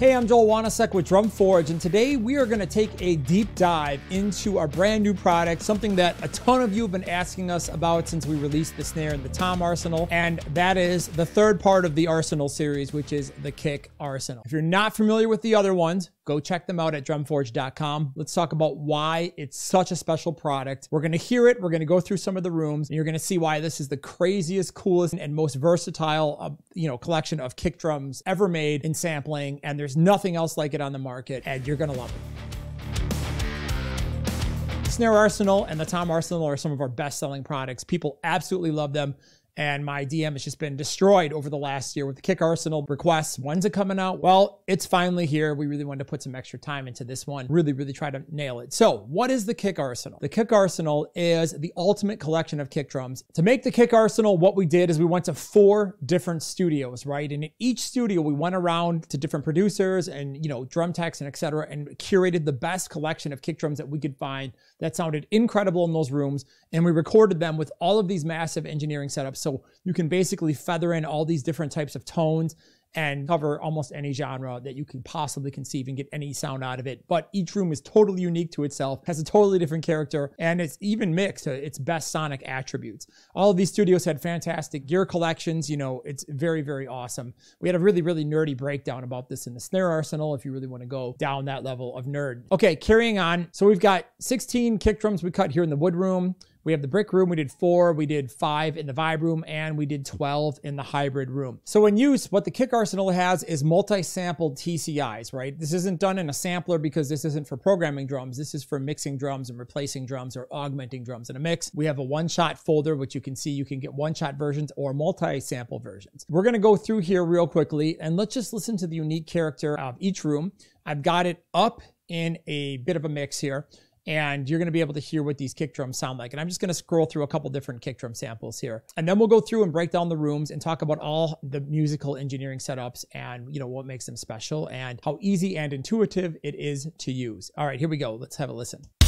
Hey, I'm Joel Wanasek with Drum Forge, and today we are going to take a deep dive into our brand new product, something that a ton of you have been asking us about since we released the snare and the tom arsenal, and that is the third part of the arsenal series, which is the kick arsenal. If you're not familiar with the other ones, Go check them out at drumforge.com. Let's talk about why it's such a special product. We're going to hear it. We're going to go through some of the rooms, and you're going to see why this is the craziest, coolest, and most versatile, uh, you know, collection of kick drums ever made in sampling. And there's nothing else like it on the market, and you're going to love it. Snare Arsenal and the Tom Arsenal are some of our best selling products. People absolutely love them and my DM has just been destroyed over the last year with the Kick Arsenal requests. When's it coming out? Well, it's finally here. We really wanted to put some extra time into this one, really, really try to nail it. So, what is the Kick Arsenal? The Kick Arsenal is the ultimate collection of kick drums. To make the Kick Arsenal, what we did is we went to four different studios, right? And in each studio, we went around to different producers and, you know, drum techs and etc. and curated the best collection of kick drums that we could find that sounded incredible in those rooms. And we recorded them with all of these massive engineering setups. So you can basically feather in all these different types of tones and cover almost any genre that you can possibly conceive and get any sound out of it. But each room is totally unique to itself, has a totally different character, and it's even mixed to its best sonic attributes. All of these studios had fantastic gear collections. You know, it's very, very awesome. We had a really, really nerdy breakdown about this in the Snare Arsenal if you really want to go down that level of nerd. Okay, carrying on. So we've got 16 kick drums we cut here in the wood room. We have the brick room, we did four, we did five in the vibe room, and we did 12 in the hybrid room. So in use, what the Kick Arsenal has is multi-sampled TCIs, right? This isn't done in a sampler because this isn't for programming drums. This is for mixing drums and replacing drums or augmenting drums in a mix. We have a one-shot folder, which you can see you can get one-shot versions or multi-sample versions. We're gonna go through here real quickly and let's just listen to the unique character of each room. I've got it up in a bit of a mix here and you're going to be able to hear what these kick drums sound like. And I'm just going to scroll through a couple different kick drum samples here. And then we'll go through and break down the rooms and talk about all the musical engineering setups and, you know, what makes them special and how easy and intuitive it is to use. All right, here we go. Let's have a listen.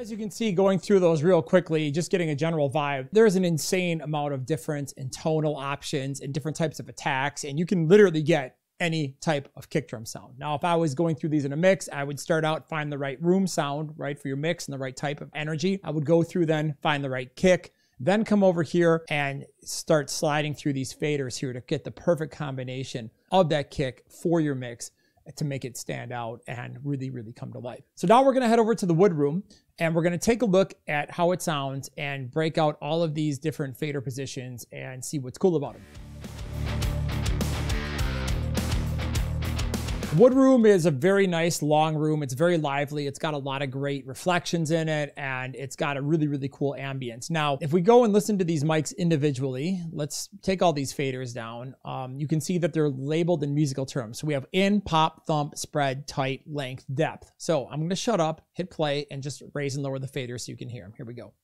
As you can see going through those real quickly, just getting a general vibe, there's an insane amount of difference in tonal options and different types of attacks. And you can literally get any type of kick drum sound. Now, if I was going through these in a mix, I would start out, find the right room sound, right, for your mix and the right type of energy. I would go through then, find the right kick, then come over here and start sliding through these faders here to get the perfect combination of that kick for your mix to make it stand out and really, really come to life. So now we're gonna head over to the wood room and we're gonna take a look at how it sounds and break out all of these different fader positions and see what's cool about them. Wood room is a very nice long room. It's very lively. It's got a lot of great reflections in it and it's got a really, really cool ambience. Now, if we go and listen to these mics individually, let's take all these faders down. Um, you can see that they're labeled in musical terms. So we have in, pop, thump, spread, tight, length, depth. So I'm going to shut up, hit play, and just raise and lower the faders so you can hear them. Here we go.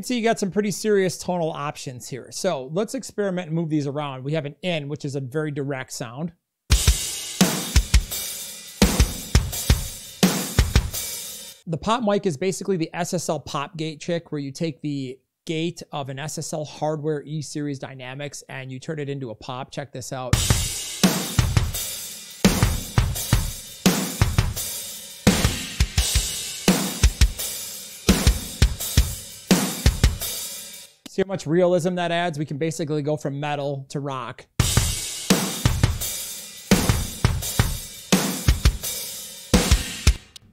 Can see you got some pretty serious tonal options here. So let's experiment and move these around. We have an in, which is a very direct sound. The pop mic is basically the SSL pop gate chick where you take the gate of an SSL hardware E series dynamics and you turn it into a pop. Check this out. See how much realism that adds? We can basically go from metal to rock.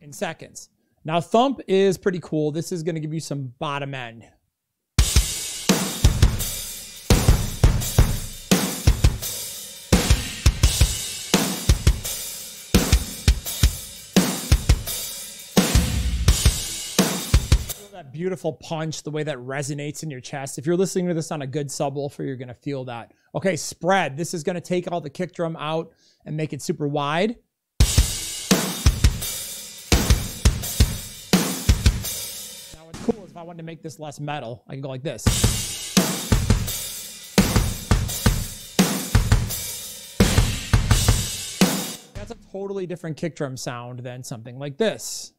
In seconds. Now, thump is pretty cool. This is going to give you some bottom end. That beautiful punch, the way that resonates in your chest. If you're listening to this on a good subwoofer, you're going to feel that. Okay, spread. This is going to take all the kick drum out and make it super wide. Now what's cool is if I wanted to make this less metal, I can go like this. That's a totally different kick drum sound than something like this.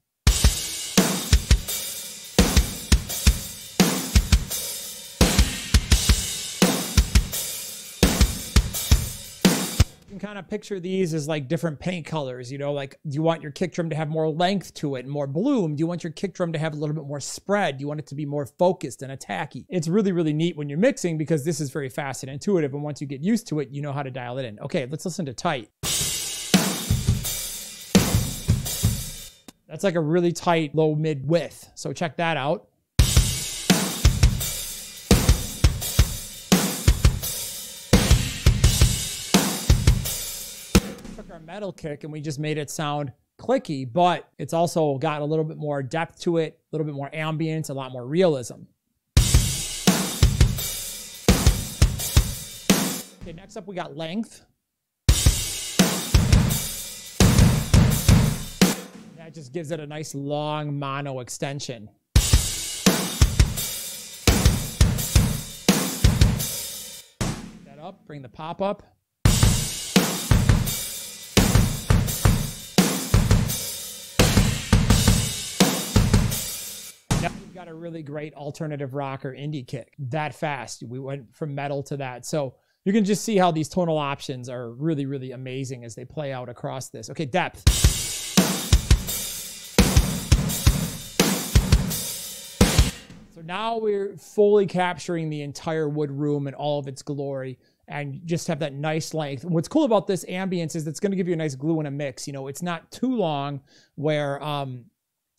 Kind of picture these as like different paint colors. You know, like do you want your kick drum to have more length to it more bloom? Do you want your kick drum to have a little bit more spread? Do you want it to be more focused and attacky? It's really, really neat when you're mixing because this is very fast and intuitive. And once you get used to it, you know how to dial it in. Okay, let's listen to tight. That's like a really tight low mid width. So check that out. Metal kick and we just made it sound clicky, but it's also got a little bit more depth to it, a little bit more ambience, a lot more realism. Okay, next up we got length. That just gives it a nice long mono extension. That up, bring the pop up. Got a really great alternative rock or indie kick that fast. We went from metal to that. So you can just see how these tonal options are really, really amazing as they play out across this. Okay, depth. So now we're fully capturing the entire wood room and all of its glory and just have that nice length. what's cool about this ambience is it's going to give you a nice glue in a mix. You know, it's not too long where um,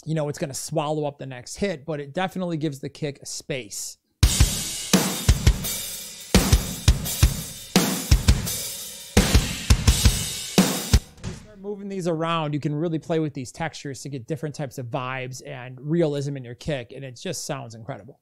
you know, it's going to swallow up the next hit, but it definitely gives the kick space. Moving these around, you can really play with these textures to get different types of vibes and realism in your kick, and it just sounds incredible.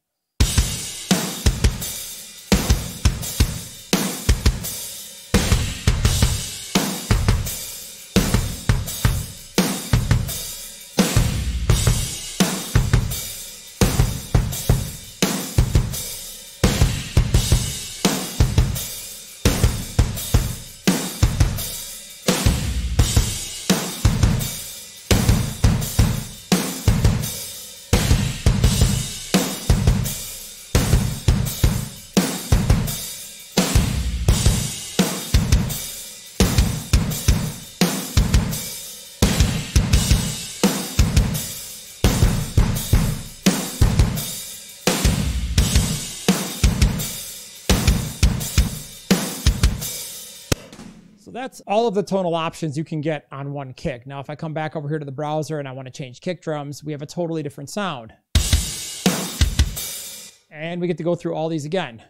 That's all of the tonal options you can get on one kick. Now, if I come back over here to the browser and I want to change kick drums, we have a totally different sound. And we get to go through all these again.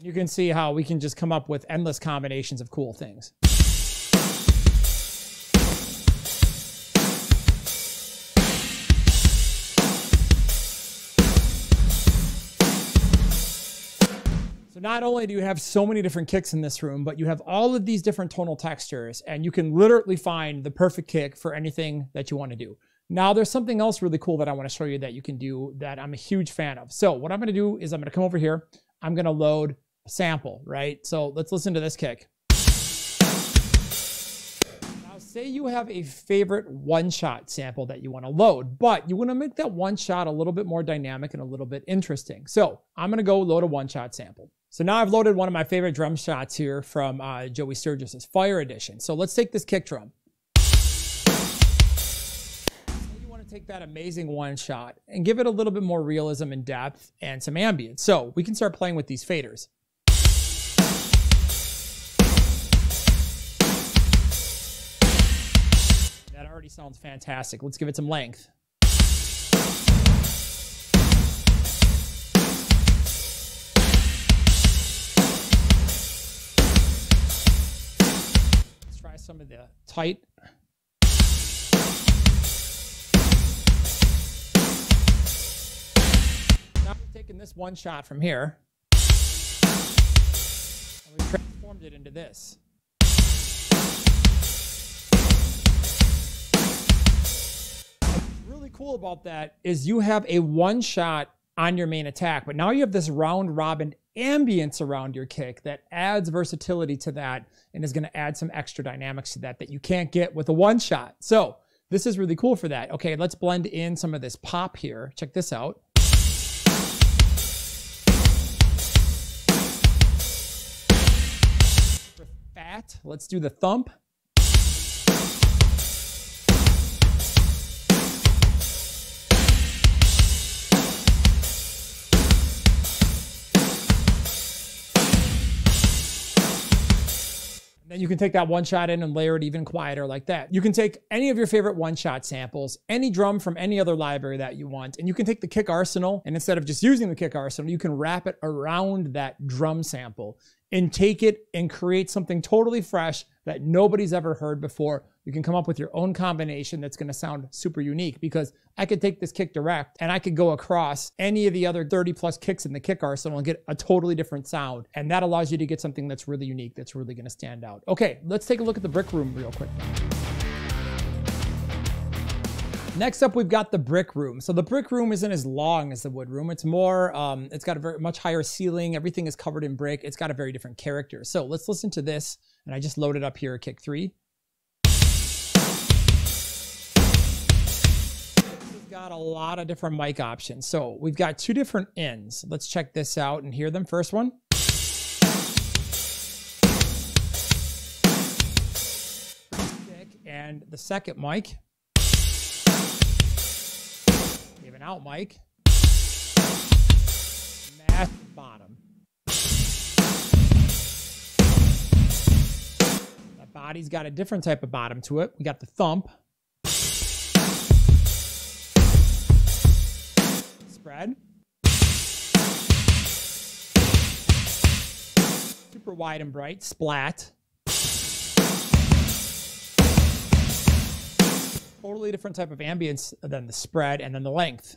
You can see how we can just come up with endless combinations of cool things. Not only do you have so many different kicks in this room, but you have all of these different tonal textures, and you can literally find the perfect kick for anything that you want to do. Now, there's something else really cool that I want to show you that you can do that I'm a huge fan of. So what I'm going to do is I'm going to come over here. I'm going to load a sample, right? So let's listen to this kick. Now, say you have a favorite one shot sample that you want to load, but you want to make that one shot a little bit more dynamic and a little bit interesting. So I'm going to go load a one shot sample. So now I've loaded one of my favorite drum shots here from uh, Joey Sturgis's Fire Edition. So let's take this kick drum. You want to take that amazing one shot and give it a little bit more realism and depth and some ambience. So we can start playing with these faders. That already sounds fantastic. Let's give it some length. Some of the tight. Now we've taken this one shot from here and we've transformed it into this. really cool about that is you have a one shot on your main attack, but now you have this round robin ambience around your kick that adds versatility to that and is going to add some extra dynamics to that that you can't get with a one shot. So this is really cool for that. Okay, let's blend in some of this pop here. Check this out. Fat, let's do the thump. You can take that one shot in and layer it even quieter like that. You can take any of your favorite one shot samples, any drum from any other library that you want, and you can take the kick arsenal and instead of just using the kick arsenal, you can wrap it around that drum sample and take it and create something totally fresh that nobody's ever heard before. You can come up with your own combination that's going to sound super unique because I could take this kick direct and I could go across any of the other 30 plus kicks in the kick arsenal and get a totally different sound. And that allows you to get something that's really unique, that's really going to stand out. Okay, let's take a look at the brick room real quick. Next up, we've got the brick room. So the brick room isn't as long as the wood room. It's more, um, it's got a very much higher ceiling. Everything is covered in brick. It's got a very different character. So let's listen to this. And I just loaded up here, a kick three. Got a lot of different mic options. So we've got two different ends. Let's check this out and hear them. First one. And the second mic. Even out mic. Massive bottom. That body's got a different type of bottom to it. We got the thump. Spread. Super wide and bright. Splat. totally different type of ambience than the spread and then the length.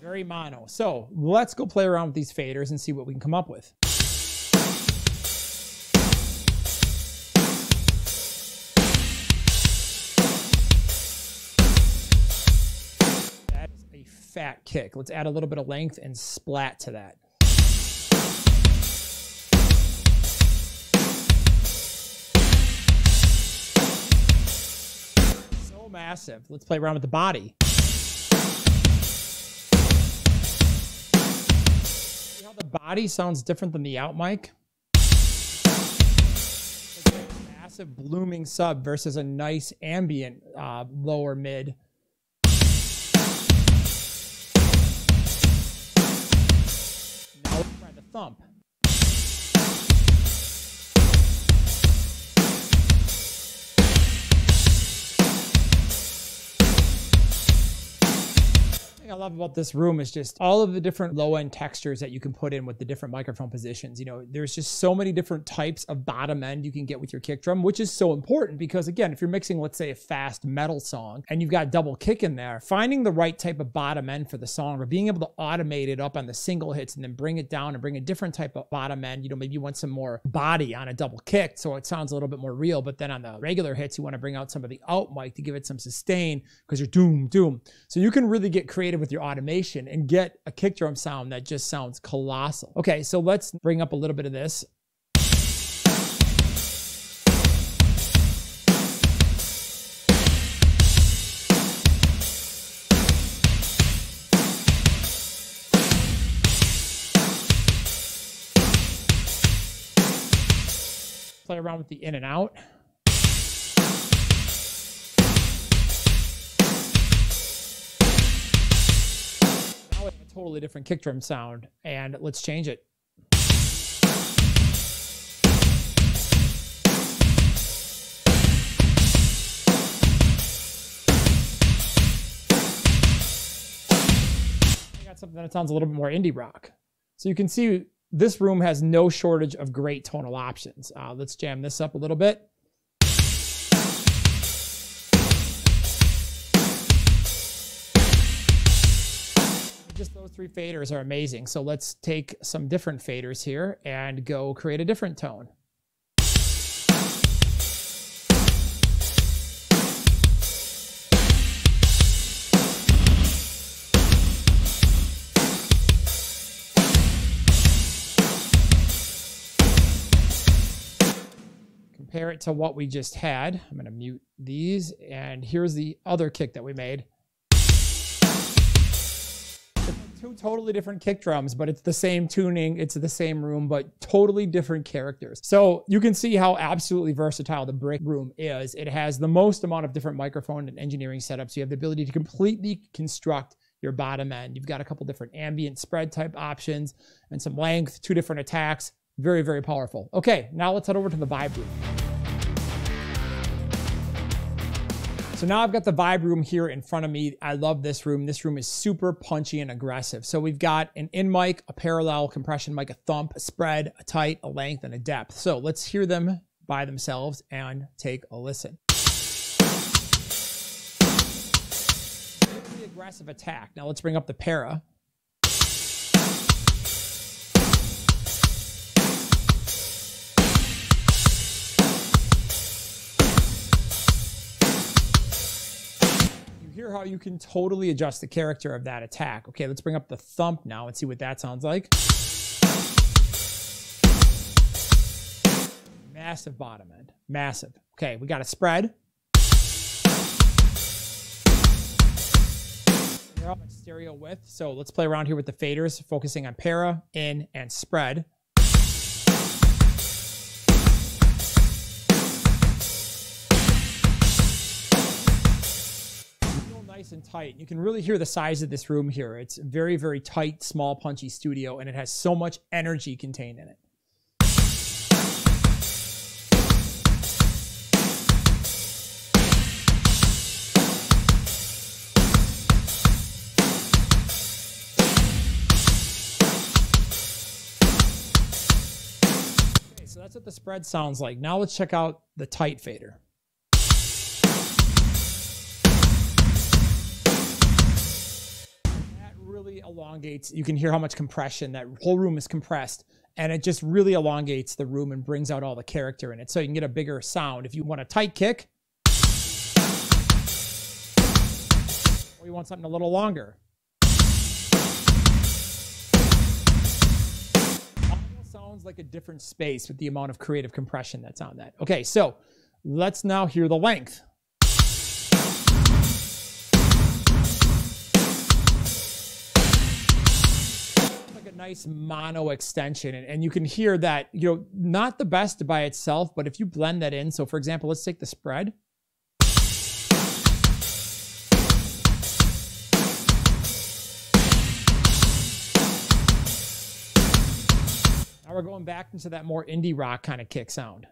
Very mono. So let's go play around with these faders and see what we can come up with. Fat kick. Let's add a little bit of length and splat to that. So massive. Let's play around with the body. See how the body sounds different than the out mic? massive blooming sub versus a nice ambient uh, lower mid. Thump. Thing I love about this room is just all of the different low end textures that you can put in with the different microphone positions. You know, there's just so many different types of bottom end you can get with your kick drum, which is so important because again, if you're mixing, let's say a fast metal song and you've got double kick in there, finding the right type of bottom end for the song or being able to automate it up on the single hits and then bring it down and bring a different type of bottom end, you know, maybe you want some more body on a double kick so it sounds a little bit more real, but then on the regular hits, you want to bring out some of the out mic to give it some sustain because you're doom, doom. So you can really get creative with your automation and get a kick drum sound that just sounds colossal. Okay, so let's bring up a little bit of this. Play around with the in and out. Totally different kick drum sound, and let's change it. got something that sounds a little bit more indie rock. So you can see this room has no shortage of great tonal options. Uh, let's jam this up a little bit. Three faders are amazing. So let's take some different faders here and go create a different tone. compare it to what we just had. I'm going to mute these. And here's the other kick that we made. Two totally different kick drums, but it's the same tuning. It's the same room, but totally different characters. So you can see how absolutely versatile the Brick Room is. It has the most amount of different microphone and engineering setups. You have the ability to completely construct your bottom end. You've got a couple different ambient spread type options and some length, two different attacks, very, very powerful. Okay, now let's head over to the Vibe Room. Now I've got the Vibe Room here in front of me. I love this room. This room is super punchy and aggressive. So we've got an in mic, a parallel compression mic, a thump, a spread, a tight, a length, and a depth. So let's hear them by themselves and take a listen. Aggressive attack. Now let's bring up the para. How you can totally adjust the character of that attack. Okay, let's bring up the thump now and see what that sounds like. Massive bottom end. Massive. Okay, we got a spread. They're all stereo width. So let's play around here with the faders, focusing on para, in, and spread. Tight. You can really hear the size of this room here. It's very, very tight, small, punchy studio, and it has so much energy contained in it. Okay, so that's what the spread sounds like. Now let's check out the tight fader. Elongates. You can hear how much compression that whole room is compressed, and it just really elongates the room and brings out all the character in it. So you can get a bigger sound. If you want a tight kick, or you want something a little longer. sounds like a different space with the amount of creative compression that's on that. Okay, so let's now hear the length. Nice mono extension. And, and you can hear that, you know, not the best by itself, but if you blend that in. So for example, let's take the spread. Now we're going back into that more indie rock kind of kick sound.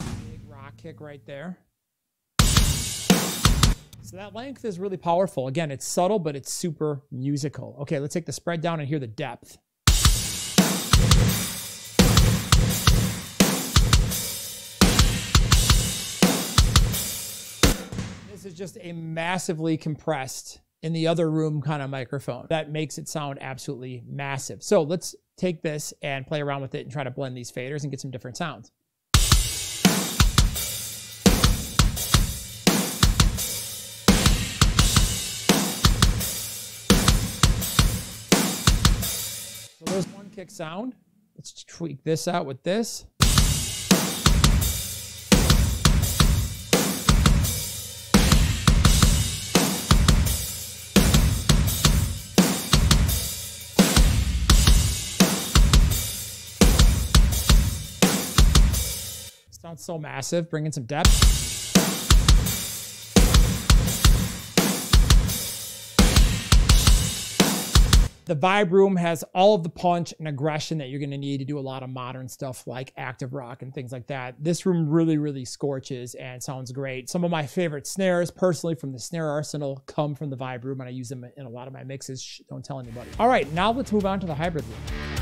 Big rock kick right there. So that length is really powerful. Again, it's subtle, but it's super musical. Okay, let's take the spread down and hear the depth. This is just a massively compressed in the other room kind of microphone. That makes it sound absolutely massive. So let's take this and play around with it and try to blend these faders and get some different sounds. kick sound. Let's tweak this out with this. Sounds so massive, bringing some depth. The Vibe Room has all of the punch and aggression that you're going to need to do a lot of modern stuff like active rock and things like that. This room really, really scorches and sounds great. Some of my favorite snares, personally, from the Snare Arsenal, come from the Vibe Room, and I use them in a lot of my mixes. Shh, don't tell anybody. All right, now let's move on to the hybrid room.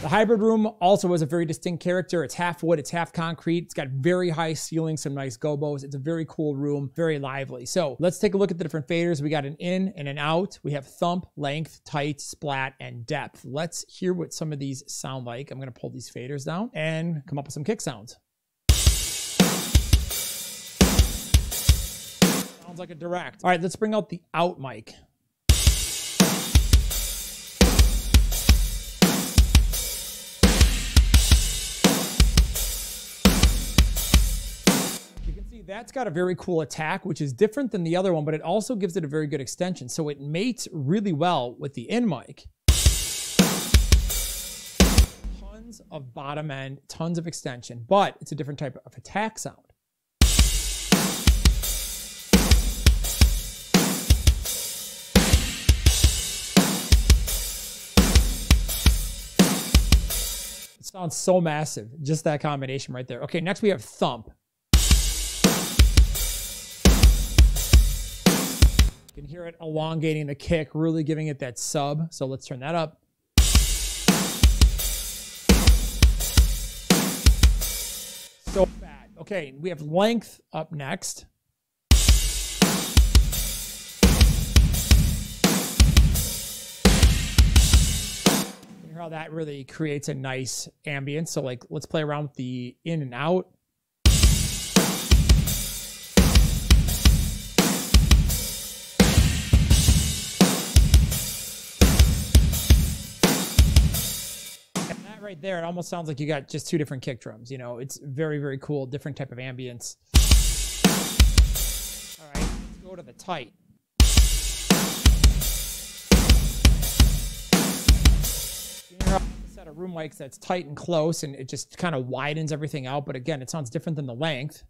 The hybrid room also has a very distinct character. It's half wood, it's half concrete. It's got very high ceilings, some nice gobos. It's a very cool room, very lively. So let's take a look at the different faders. We got an in and an out. We have thump, length, tight, splat, and depth. Let's hear what some of these sound like. I'm gonna pull these faders down and come up with some kick sounds. Sounds like a direct. All right, let's bring out the out mic. That's got a very cool attack, which is different than the other one, but it also gives it a very good extension. So it mates really well with the in mic. Tons of bottom end, tons of extension, but it's a different type of attack sound. It sounds so massive, just that combination right there. Okay, next we have thump. You can hear it elongating the kick, really giving it that sub. So let's turn that up. So bad. Okay, we have length up next. You hear how that really creates a nice ambience. So like, let's play around with the in and out. Right there, it almost sounds like you got just two different kick drums. You know, it's very, very cool, different type of ambience. All right, let's go to the tight. set of room mics that's tight and close and it just kind of widens everything out. But again, it sounds different than the length.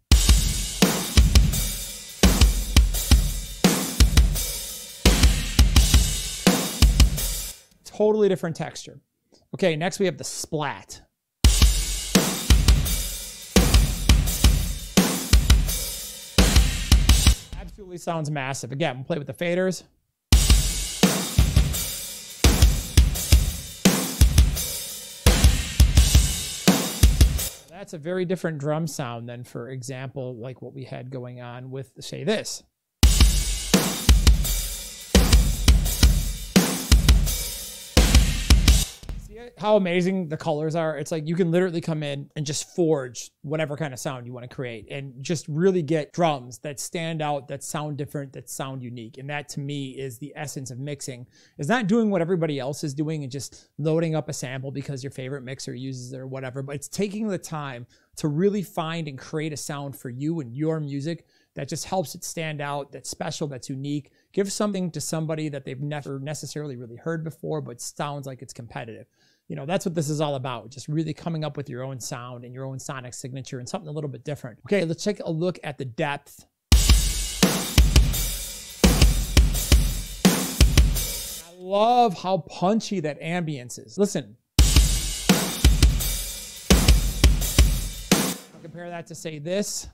Totally different texture. Okay, next we have the splat. Absolutely sounds massive. Again, we'll play with the faders. That's a very different drum sound than, for example, like what we had going on with, say, this. How amazing the colors are. It's like you can literally come in and just forge whatever kind of sound you want to create and just really get drums that stand out, that sound different, that sound unique. And that to me is the essence of mixing. Is not doing what everybody else is doing and just loading up a sample because your favorite mixer uses it or whatever, but it's taking the time to really find and create a sound for you and your music that just helps it stand out, that's special, that's unique. Give something to somebody that they've never necessarily really heard before, but sounds like it's competitive you know, that's what this is all about. Just really coming up with your own sound and your own sonic signature and something a little bit different. Okay, let's take a look at the depth. I love how punchy that ambience is. Listen. I'll compare that to say this.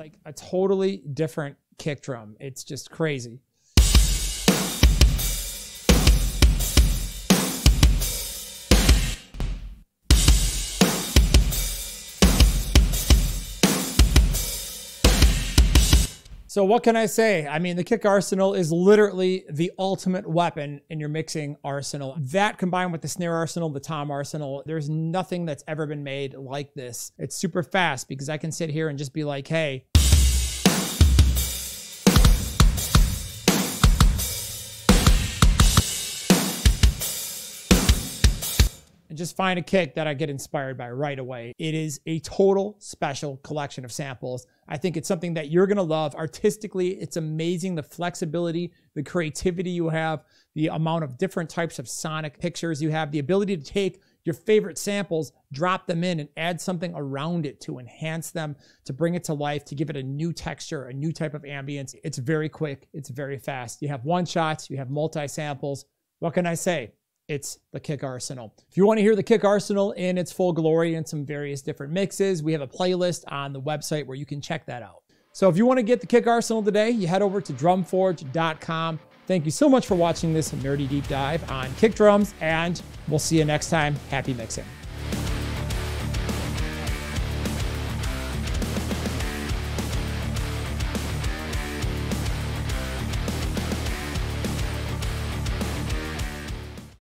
Like a totally different kick drum. It's just crazy. So what can I say? I mean, the Kick Arsenal is literally the ultimate weapon in your mixing arsenal. That combined with the snare arsenal, the tom arsenal, there's nothing that's ever been made like this. It's super fast because I can sit here and just be like, hey, just find a kick that I get inspired by right away. It is a total special collection of samples. I think it's something that you're to love. Artistically, it's amazing the flexibility, the creativity you have, the amount of different types of sonic pictures you have, the ability to take your favorite samples, drop them in and add something around it to enhance them, to bring it to life, to give it a new texture, a new type of ambience. It's very quick, it's very fast. You have one shots, you have multi samples. What can I say? It's the Kick Arsenal. If you want to hear the Kick Arsenal in its full glory and some various different mixes, we have a playlist on the website where you can check that out. So if you want to get the Kick Arsenal today, you head over to drumforge.com. Thank you so much for watching this nerdy deep dive on kick drums, and we'll see you next time. Happy mixing.